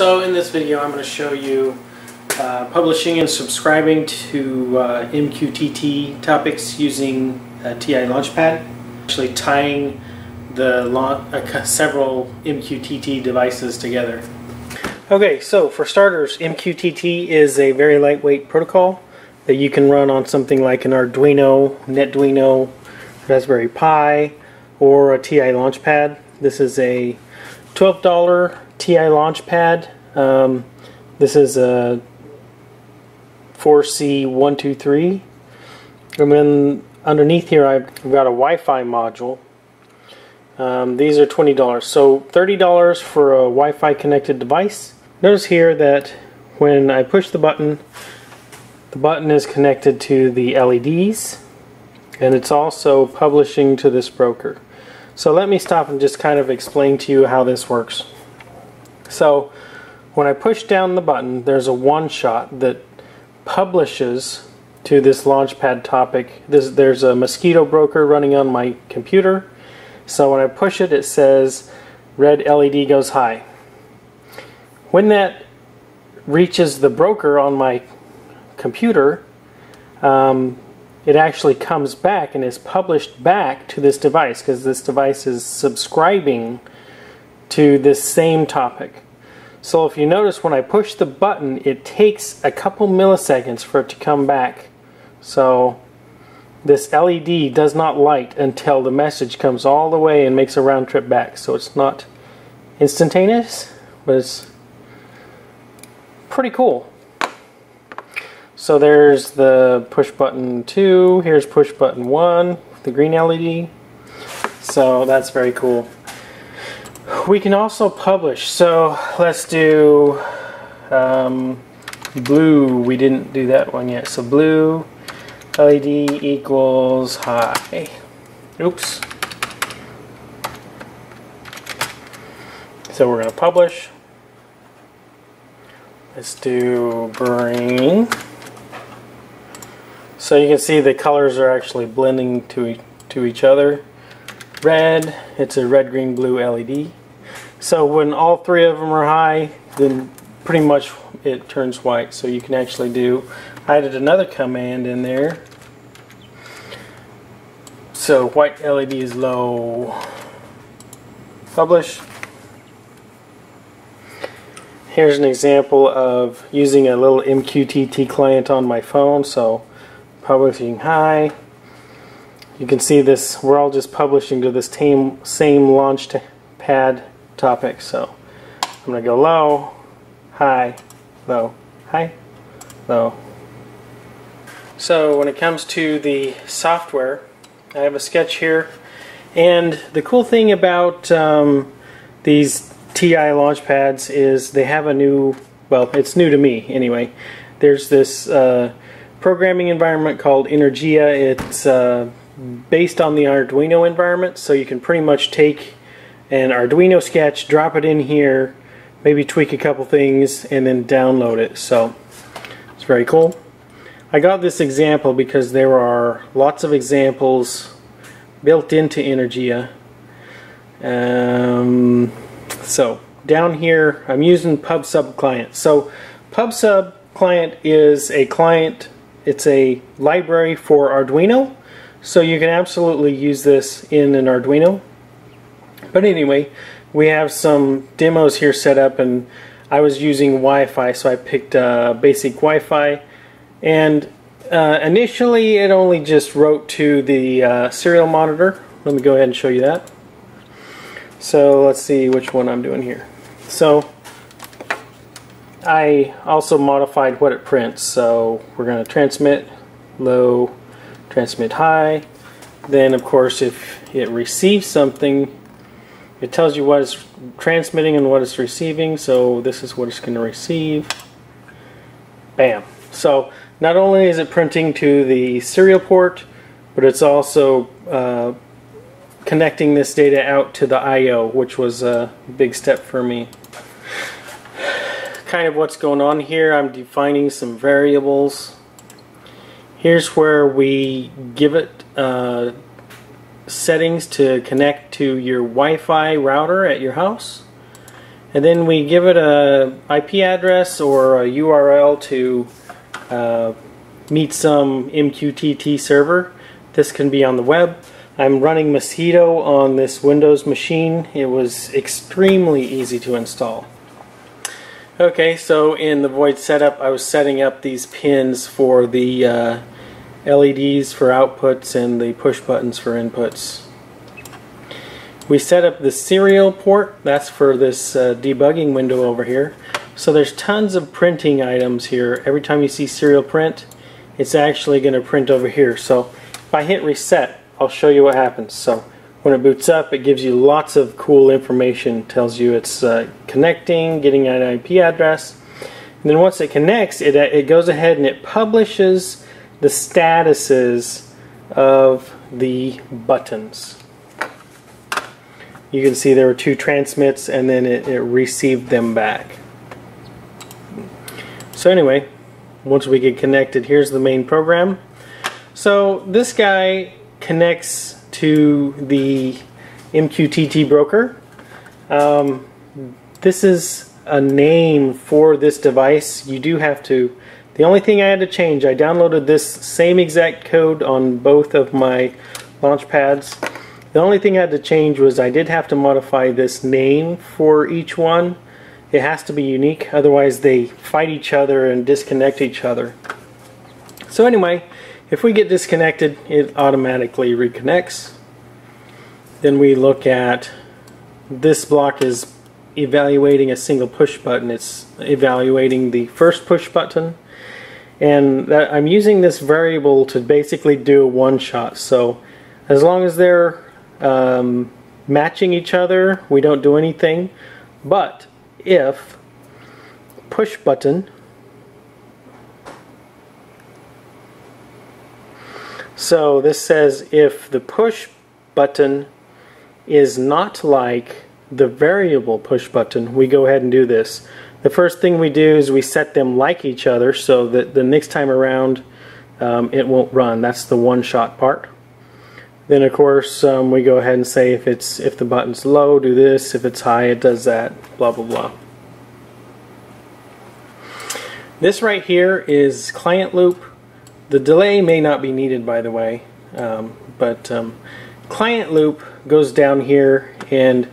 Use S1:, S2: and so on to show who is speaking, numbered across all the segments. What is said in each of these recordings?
S1: So in this video I'm going to show you uh, publishing and subscribing to uh, MQTT topics using TI Launchpad. Actually tying the uh, several MQTT devices together. Okay, so for starters, MQTT is a very lightweight protocol that you can run on something like an Arduino, NetDuino, Raspberry Pi, or a TI Launchpad. This is a $12 TI Launchpad. Um, this is a 4C123. And then underneath here I've got a Wi-Fi module. Um, these are $20. So $30 for a Wi-Fi connected device. Notice here that when I push the button, the button is connected to the LEDs and it's also publishing to this broker. So let me stop and just kind of explain to you how this works. So when I push down the button, there's a one-shot that publishes to this Launchpad topic. This, there's a Mosquitto broker running on my computer. So when I push it, it says red LED goes high. When that reaches the broker on my computer, um, it actually comes back and is published back to this device because this device is subscribing to this same topic. So if you notice when I push the button it takes a couple milliseconds for it to come back. So this LED does not light until the message comes all the way and makes a round trip back. So it's not instantaneous, but it's pretty cool. So there's the push button 2, here's push button 1, the green LED. So that's very cool. We can also publish, so let's do um, blue, we didn't do that one yet. So blue LED equals high. Oops. So we're going to publish. Let's do green. So you can see the colors are actually blending to, e to each other. Red, it's a red, green, blue LED. So when all three of them are high, then pretty much it turns white. So you can actually do, I added another command in there. So white LED is low. Publish. Here's an example of using a little MQTT client on my phone. So publishing high. You can see this, we're all just publishing to this same, same launch pad topic. So I'm going to go low, high, low, high, low. So when it comes to the software, I have a sketch here. And the cool thing about um, these TI launch pads is they have a new, well, it's new to me anyway. There's this uh, programming environment called Energia. It's uh, based on the Arduino environment, so you can pretty much take an Arduino sketch, drop it in here, maybe tweak a couple things, and then download it. So it's very cool. I got this example because there are lots of examples built into Energia. Um, so down here, I'm using PubSub client. So PubSub client is a client it's a library for Arduino, so you can absolutely use this in an Arduino. But anyway, we have some demos here set up and I was using Wi-Fi, so I picked uh, basic Wi-Fi. And uh, initially it only just wrote to the uh, serial monitor. Let me go ahead and show you that. So let's see which one I'm doing here. So I also modified what it prints. So we're going to transmit low, transmit high. Then of course if it receives something, it tells you what it's transmitting and what it's receiving. So this is what it's going to receive. Bam. So not only is it printing to the serial port, but it's also uh, connecting this data out to the I.O., which was a big step for me kind of what's going on here. I'm defining some variables. Here's where we give it uh, settings to connect to your Wi-Fi router at your house. and then we give it a IP address or a URL to uh, meet some MQTT server. This can be on the web. I'm running Mosquitto on this Windows machine. It was extremely easy to install. Okay, so in the Void setup, I was setting up these pins for the uh, LEDs for outputs and the push buttons for inputs. We set up the serial port, that's for this uh, debugging window over here. So there's tons of printing items here. Every time you see serial print, it's actually going to print over here. So if I hit reset, I'll show you what happens. So when it boots up, it gives you lots of cool information. tells you it's uh, connecting, getting an IP address. And then once it connects, it, uh, it goes ahead and it publishes the statuses of the buttons. You can see there were two transmits and then it, it received them back. So anyway, once we get connected, here's the main program. So this guy connects to the MQTT broker. Um, this is a name for this device. You do have to, the only thing I had to change, I downloaded this same exact code on both of my launch pads. The only thing I had to change was I did have to modify this name for each one. It has to be unique, otherwise they fight each other and disconnect each other. So anyway, if we get disconnected, it automatically reconnects. Then we look at this block is evaluating a single push button. It's evaluating the first push button. And that, I'm using this variable to basically do a one shot. So as long as they're um, matching each other, we don't do anything. But if push button So this says if the push button is not like the variable push button, we go ahead and do this. The first thing we do is we set them like each other so that the next time around um, it won't run. That's the one-shot part. Then of course um, we go ahead and say if it's if the button's low, do this. If it's high, it does that. Blah blah blah. This right here is client loop. The delay may not be needed, by the way, um, but um, client loop goes down here and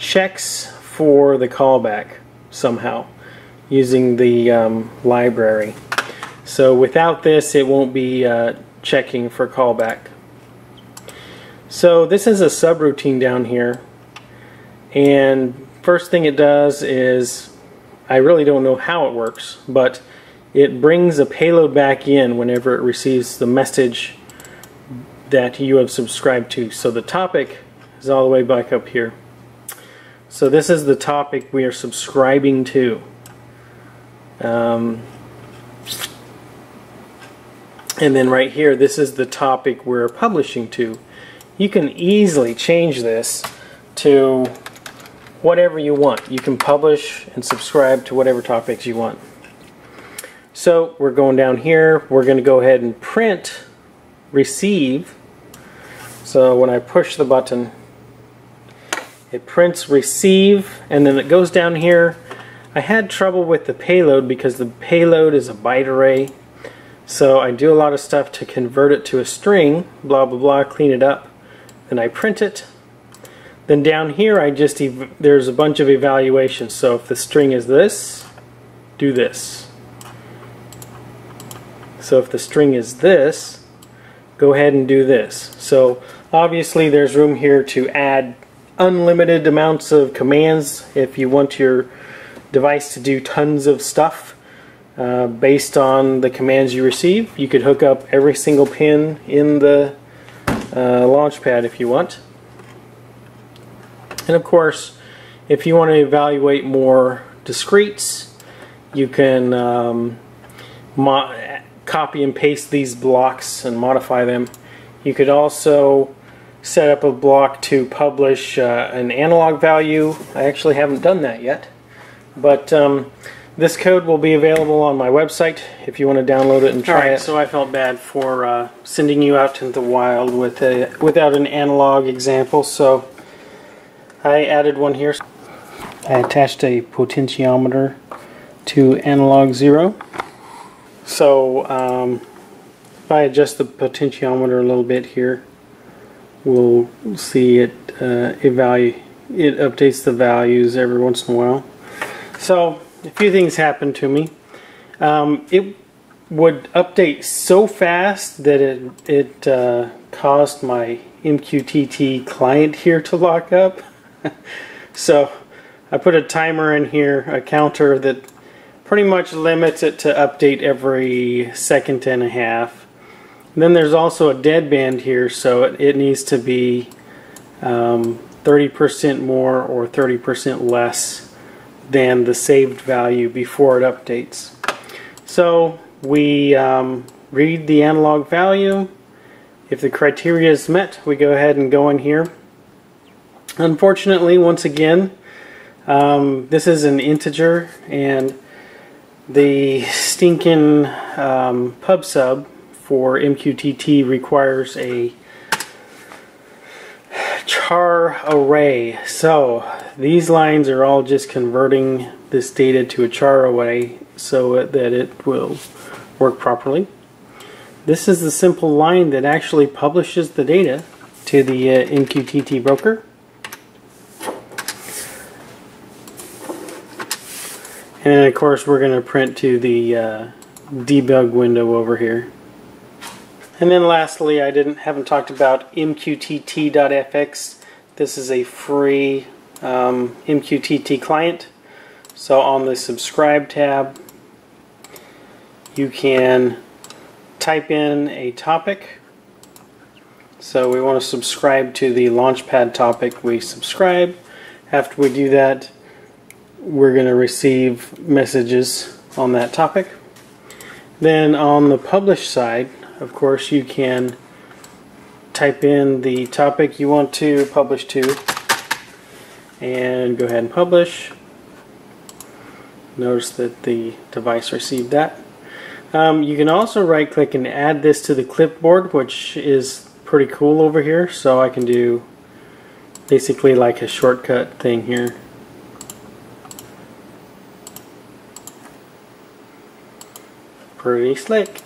S1: checks for the callback somehow using the um, library. So without this, it won't be uh, checking for callback. So this is a subroutine down here, and first thing it does is, I really don't know how it works, but it brings a payload back in whenever it receives the message that you have subscribed to. So the topic is all the way back up here. So this is the topic we are subscribing to. Um, and then right here, this is the topic we're publishing to. You can easily change this to whatever you want. You can publish and subscribe to whatever topics you want. So we're going down here. We're going to go ahead and print receive. So when I push the button, it prints receive and then it goes down here. I had trouble with the payload because the payload is a byte array. So I do a lot of stuff to convert it to a string, blah blah blah, clean it up. Then I print it. Then down here I just there's a bunch of evaluations. So if the string is this, do this. So if the string is this, go ahead and do this. So obviously there's room here to add unlimited amounts of commands if you want your device to do tons of stuff uh, based on the commands you receive. You could hook up every single pin in the uh, launch pad if you want. And of course, if you want to evaluate more discretes, you can um, copy and paste these blocks and modify them. You could also set up a block to publish uh, an analog value. I actually haven't done that yet. But um, this code will be available on my website if you want to download it and try right, it. So I felt bad for uh, sending you out into the wild with a without an analog example, so I added one here. I attached a potentiometer to analog zero. So um, if I adjust the potentiometer a little bit here, we'll see it uh, evaluate. It updates the values every once in a while. So a few things happened to me. Um, it would update so fast that it it uh, caused my MQTT client here to lock up. so I put a timer in here, a counter that pretty much limits it to update every second and a half. And then there's also a dead band here, so it, it needs to be 30% um, more or 30% less than the saved value before it updates. So we um, read the analog value. If the criteria is met, we go ahead and go in here. Unfortunately, once again, um, this is an integer and the stinking um, pub sub for MQTT requires a char array. So these lines are all just converting this data to a char array so that it will work properly. This is the simple line that actually publishes the data to the uh, MQTT broker. And of course we're going to print to the uh, debug window over here. And then lastly, I didn't haven't talked about MQTT.fx. This is a free um, MQTT client. So on the subscribe tab, you can type in a topic. So we want to subscribe to the Launchpad topic. We subscribe. After we do that, we're going to receive messages on that topic. Then on the publish side, of course, you can type in the topic you want to publish to and go ahead and publish. Notice that the device received that. Um, you can also right click and add this to the clipboard which is pretty cool over here so I can do basically like a shortcut thing here. Pretty slick.